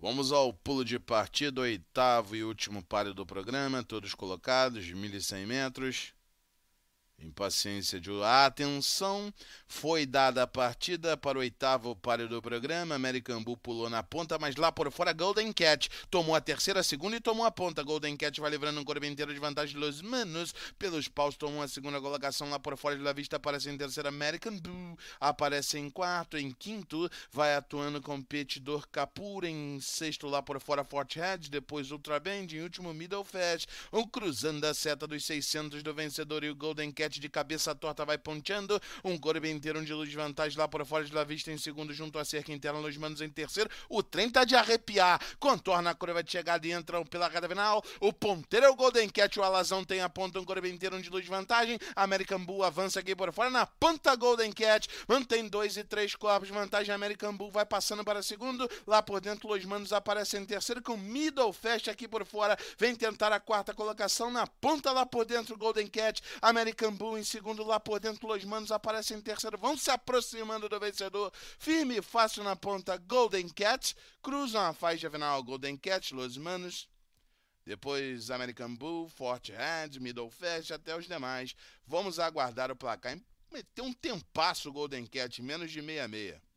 Vamos ao pulo de partida, oitavo e último páreo do programa, todos colocados, 1.100 metros. Impaciência de atenção. Foi dada a partida para o oitavo páreo do programa. American Bull pulou na ponta, mas lá por fora Golden Cat tomou a terceira, a segunda e tomou a ponta. Golden Cat vai livrando um corpo inteiro de vantagem dos manos. Pelos paus tomou a segunda colocação lá por fora de La Vista. Aparece em terceira American Bull. Aparece em quarto, em quinto. Vai atuando competidor Capura. Em sexto lá por fora Fort Head. Depois Ultra Band. Em último Middle Fast. O cruzando a seta dos 600 do vencedor e o Golden Cat de cabeça torta vai ponteando. Um corpo inteiro de luz de vantagem lá por fora de La Vista em segundo, junto à cerca interna, Los Manos em terceiro. O trem tá de arrepiar. Contorna a curva de chegada e entram pela reta final. O ponteiro é o Golden Cat. O Alazão tem a ponta, um corpo inteiro de luz de vantagem. American Bull avança aqui por fora. Na ponta, Golden Cat. Mantém dois e três corpos de vantagem. American Bull vai passando para segundo. Lá por dentro, Los Manos aparece em terceiro com Middle Fast aqui por fora. Vem tentar a quarta colocação. Na ponta lá por dentro, Golden Cat. American Bull em segundo lá por dentro, Los Manos aparecem em terceiro, vão se aproximando do vencedor, firme e fácil na ponta, Golden Cat, cruzam a faixa final, Golden Cat, Los Manos, depois American Bull, Forte Head, Middle Fast, até os demais. Vamos aguardar o placar. Meteu um tempasso Golden Cat, menos de 66.